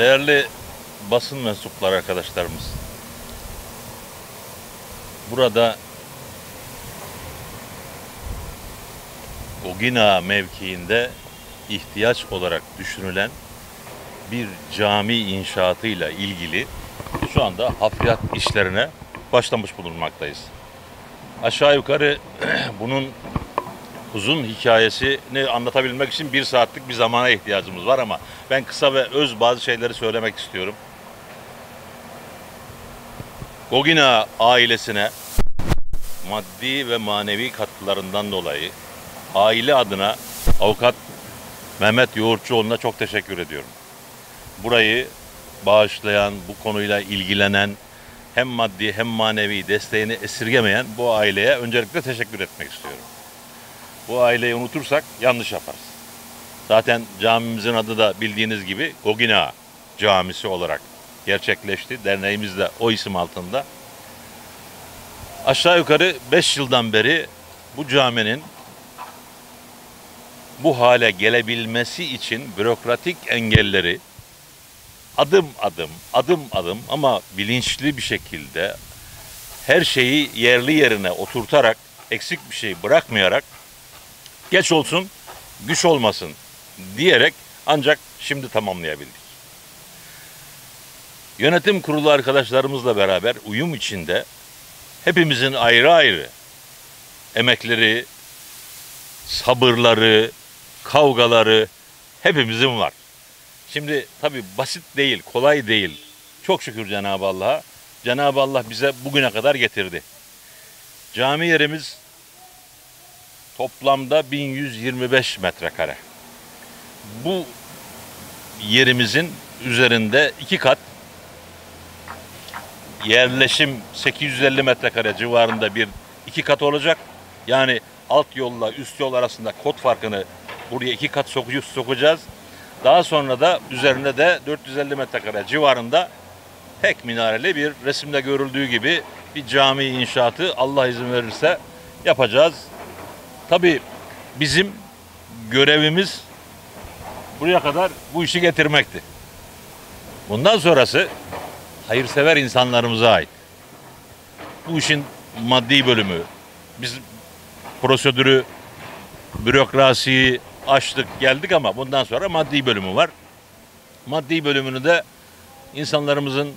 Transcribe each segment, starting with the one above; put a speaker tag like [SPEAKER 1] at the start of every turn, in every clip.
[SPEAKER 1] Değerli basın mensupları arkadaşlarımız. Burada Ogina mevkiinde ihtiyaç olarak düşünülen bir cami inşaatıyla ilgili şu anda hafriyat işlerine başlamış bulunmaktayız. Aşağı yukarı bunun uzun hikayesini anlatabilmek için bir saatlik bir zamana ihtiyacımız var ama ben kısa ve öz bazı şeyleri söylemek istiyorum. Gogina ailesine maddi ve manevi katkılarından dolayı aile adına avukat Mehmet Yoğurtçuoğlu'na çok teşekkür ediyorum. Burayı bağışlayan, bu konuyla ilgilenen, hem maddi hem manevi desteğini esirgemeyen bu aileye öncelikle teşekkür etmek istiyorum. Bu aileyi unutursak yanlış yaparız. Zaten camimizin adı da bildiğiniz gibi Gogina Camisi olarak gerçekleşti. Derneğimiz de o isim altında. Aşağı yukarı 5 yıldan beri bu caminin bu hale gelebilmesi için bürokratik engelleri adım adım, adım adım ama bilinçli bir şekilde her şeyi yerli yerine oturtarak, eksik bir şey bırakmayarak geç olsun, güç olmasın diyerek ancak şimdi tamamlayabildik. Yönetim kurulu arkadaşlarımızla beraber uyum içinde hepimizin ayrı ayrı emekleri, sabırları, kavgaları hepimizin var. Şimdi tabii basit değil, kolay değil. Çok şükür Cenab-ı Allah'a. Cenab-ı Allah bize bugüne kadar getirdi. Cami yerimiz toplamda 1125 metrekare. Bu yerimizin üzerinde iki kat yerleşim 850 metrekare civarında bir iki kat olacak. Yani alt yolla üst yol arasında kod farkını buraya iki kat sokucu sokacağız. Daha sonra da üzerinde de 450 metrekare civarında tek minareli bir resimde görüldüğü gibi bir cami inşaatı Allah izin verirse yapacağız. Tabii bizim görevimiz buraya kadar bu işi getirmekti. Bundan sonrası hayırsever insanlarımıza ait. Bu işin maddi bölümü, biz prosedürü, bürokrasiyi açtık geldik ama bundan sonra maddi bölümü var. Maddi bölümünü de insanlarımızın,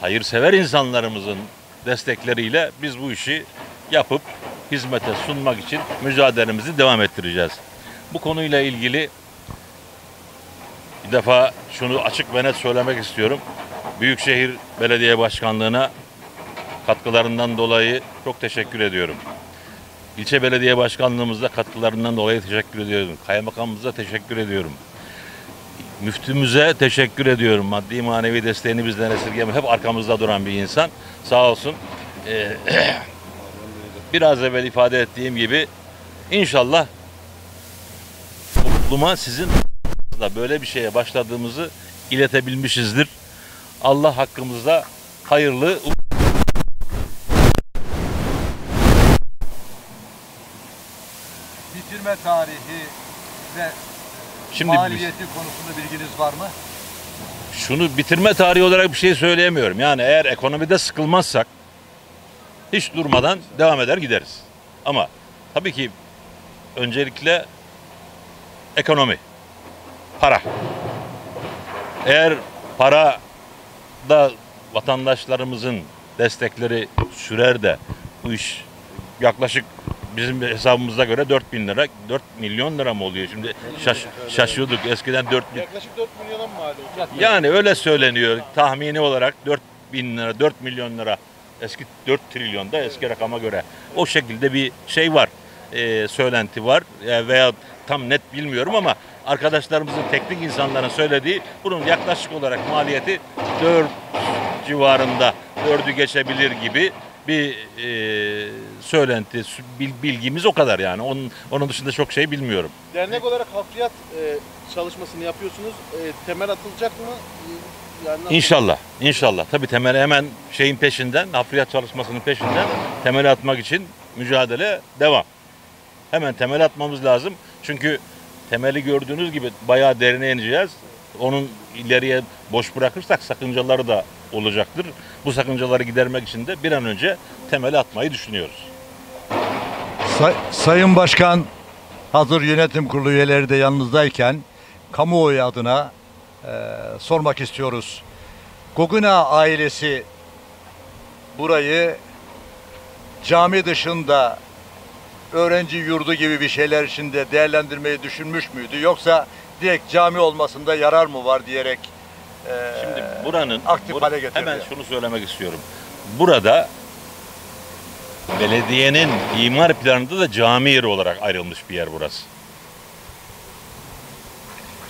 [SPEAKER 1] hayırsever insanlarımızın destekleriyle biz bu işi yapıp hizmete sunmak için mücadelemizi devam ettireceğiz. Bu konuyla ilgili bir defa şunu açık ve net söylemek istiyorum. Büyükşehir Belediye Başkanlığı'na katkılarından dolayı çok teşekkür ediyorum. İlçe Belediye Başkanlığımıza katkılarından dolayı teşekkür ediyorum. Kaymakamımıza teşekkür ediyorum. Müftümüze teşekkür ediyorum. Maddi manevi desteğini bizden esirgeme. Hep arkamızda duran bir insan. Sağ olsun. Ee, biraz evvel ifade ettiğim gibi inşallah topluma sizin da böyle bir şeye başladığımızı iletebilmişizdir. Allah hakkımızda hayırlı
[SPEAKER 2] bitirme tarihi ve
[SPEAKER 1] Şimdi biz-
[SPEAKER 2] maliyeti konusunda bilginiz var mı?
[SPEAKER 1] şunu bitirme tarihi olarak bir şey söyleyemiyorum. Yani eğer ekonomide sıkılmazsak hiç durmadan devam eder gideriz. Ama tabii ki öncelikle ekonomi, para. Eğer para da vatandaşlarımızın destekleri sürer de bu iş yaklaşık bizim hesabımıza göre 4 bin lira, 4 milyon lira mı oluyor şimdi? Şaş, şaşıyorduk. Eskiden 4 bin,
[SPEAKER 3] Yaklaşık 4 milyona mı mal olacak?
[SPEAKER 1] yani öyle söyleniyor. Tahmini olarak 4 bin lira, 4 milyon lira. Eski 4 trilyonda eski rakama göre. O şekilde bir şey var. Ee, söylenti var. Ee, veya tam net bilmiyorum ama arkadaşlarımızın teknik insanların söylediği bunun yaklaşık olarak maliyeti 4 civarında 4'ü geçebilir gibi bir e, söylenti, bil- bilgimiz o kadar yani. Onun, onun dışında çok şey bilmiyorum.
[SPEAKER 3] Dernek olarak hafriyat e, çalışmasını yapıyorsunuz. E, temel atılacak mı? Yani?
[SPEAKER 1] İnşallah, inşallah. Tabii temeli hemen şeyin peşinden, hafriyat çalışmasının peşinden temeli atmak için mücadele devam. Hemen temel atmamız lazım. Çünkü temeli gördüğünüz gibi bayağı derine ineceğiz. Onun ileriye boş bırakırsak sakıncaları da olacaktır. Bu sakıncaları gidermek için de bir an önce temeli atmayı düşünüyoruz.
[SPEAKER 4] Say- Sayın Başkan, hazır yönetim kurulu üyeleri de yanınızdayken kamuoyu adına e, sormak istiyoruz. Goguna ailesi burayı cami dışında öğrenci yurdu gibi bir şeyler içinde değerlendirmeyi düşünmüş müydü? Yoksa direkt cami olmasında yarar mı var diyerek e,
[SPEAKER 1] Şimdi buranın
[SPEAKER 4] aktif
[SPEAKER 1] bur-
[SPEAKER 4] hale getirdi.
[SPEAKER 1] hemen şunu söylemek istiyorum. Burada belediyenin imar planında da cami yeri olarak ayrılmış bir yer burası.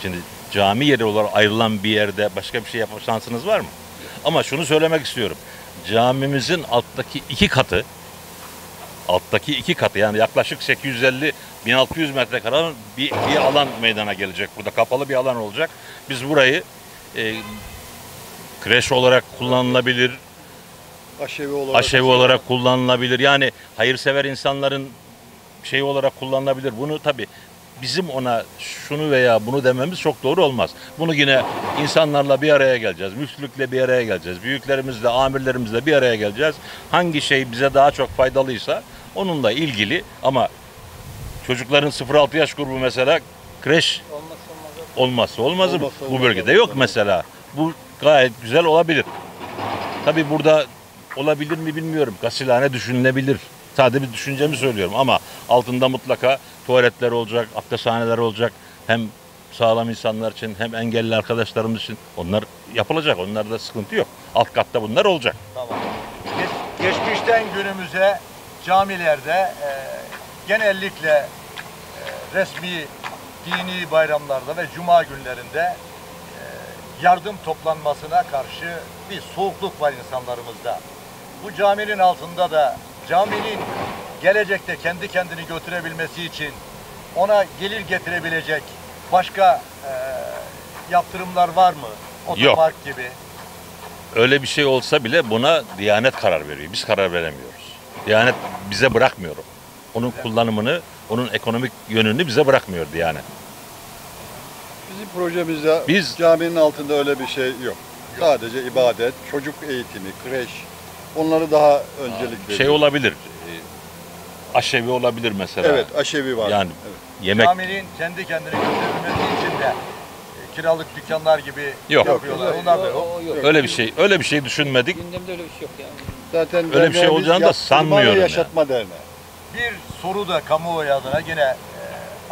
[SPEAKER 1] Şimdi cami yeri olarak ayrılan bir yerde başka bir şey yapma şansınız var mı? Ama şunu söylemek istiyorum. Camimizin alttaki iki katı alttaki iki katı yani yaklaşık 850 1600 metrekare bir, bir alan meydana gelecek burada kapalı bir alan olacak. Biz burayı e, kreş olarak kullanılabilir,
[SPEAKER 5] Aşevi olarak.
[SPEAKER 1] aşevi olarak kullanılabilir. Yani hayırsever insanların şey olarak kullanılabilir. Bunu tabi bizim ona şunu veya bunu dememiz çok doğru olmaz. Bunu yine insanlarla bir araya geleceğiz. Müftülükle bir araya geleceğiz. Büyüklerimizle, amirlerimizle bir araya geleceğiz. Hangi şey bize daha çok faydalıysa onunla ilgili ama çocukların 0-6 yaş grubu mesela kreş olmazsa olmazı
[SPEAKER 5] Olmazsa
[SPEAKER 1] bu
[SPEAKER 5] olmaz.
[SPEAKER 1] bölgede yok mesela. Bu gayet güzel olabilir. Tabi burada olabilir mi bilmiyorum. Gasilhane düşünülebilir. Sadece bir düşüncemi söylüyorum ama altında mutlaka tuvaletler olacak, abdesthaneler olacak. Hem sağlam insanlar için hem engelli arkadaşlarımız için onlar yapılacak. Onlarda sıkıntı yok. Alt katta bunlar olacak.
[SPEAKER 4] Tamam. Geç- geçmişten günümüze camilerde e, genellikle e, resmi dini bayramlarda ve cuma günlerinde e, yardım toplanmasına karşı bir soğukluk var insanlarımızda. Bu caminin altında da caminin gelecekte kendi kendini götürebilmesi için ona gelir getirebilecek başka e, yaptırımlar var mı? Otopark gibi.
[SPEAKER 1] Öyle bir şey olsa bile buna Diyanet karar veriyor. Biz karar veremiyoruz. Diyanet bize bırakmıyor. Onun kullanımını, onun ekonomik yönünü bize bırakmıyor Diyanet.
[SPEAKER 5] Bizim projemizde
[SPEAKER 1] Biz-
[SPEAKER 5] caminin altında öyle bir şey yok. Sadece ibadet, çocuk eğitimi, kreş. Onları daha öncelik
[SPEAKER 1] Şey
[SPEAKER 5] veriyoruz.
[SPEAKER 1] olabilir. e, Aşevi olabilir mesela.
[SPEAKER 5] Evet, aşevi var.
[SPEAKER 1] Yani
[SPEAKER 5] Evet.
[SPEAKER 1] yemek
[SPEAKER 4] Caminin kendi kendini götürebilmesi için de e, kiralık dükkanlar gibi
[SPEAKER 1] Yok.
[SPEAKER 4] yapıyorlar. Onlar da yok.
[SPEAKER 1] öyle bir şey öyle bir şey düşünmedik.
[SPEAKER 6] Gündemde öyle bir şey yok yani.
[SPEAKER 5] Zaten
[SPEAKER 1] Öyle bir şey olacağını da sanmıyorum
[SPEAKER 5] Yaşatma Derneği.
[SPEAKER 4] Bir soru da kamuoyu adına gene e,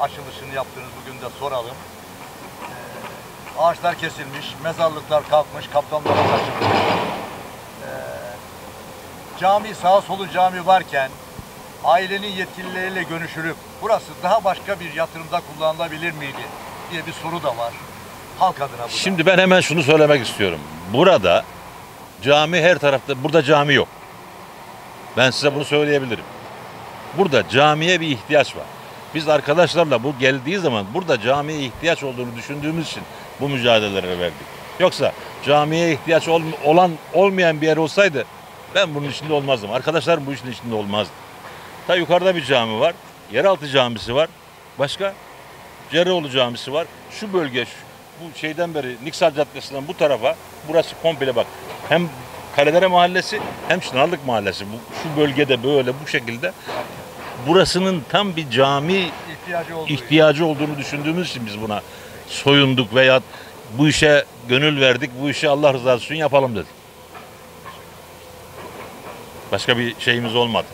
[SPEAKER 4] açılışını yaptığınız bugün de soralım. E, ağaçlar kesilmiş, mezarlıklar kalkmış, kaptanlara taşınmış. Cami, sağ solu cami varken ailenin yetkilileriyle görüşülüp burası daha başka bir yatırımda kullanılabilir miydi diye bir soru da var. Halk adına bu.
[SPEAKER 1] Şimdi ben hemen şunu söylemek istiyorum. Burada cami her tarafta, burada cami yok. Ben size bunu söyleyebilirim. Burada camiye bir ihtiyaç var. Biz arkadaşlarla bu geldiği zaman burada camiye ihtiyaç olduğunu düşündüğümüz için bu mücadeleleri verdik. Yoksa camiye ihtiyaç ol- olan olmayan bir yer olsaydı ben bunun içinde olmazdım. Arkadaşlar bu işin içinde olmazdı. Ta yukarıda bir cami var. Yeraltı camisi var. Başka? Cerreoğlu Camisi var. Şu bölge şu- bu şeyden beri Niksar Caddesi'nden bu tarafa burası komple bak. Hem Kalelere Mahallesi hem Çınarlık Mahallesi. Bu, şu bölgede böyle bu şekilde burasının tam bir cami
[SPEAKER 4] ihtiyacı olduğu
[SPEAKER 1] ihtiyacı olduğunu düşündüğümüz için biz buna soyunduk veya bu işe gönül verdik. Bu işi Allah rızası için yapalım dedik. Başka bir şeyimiz olmadı.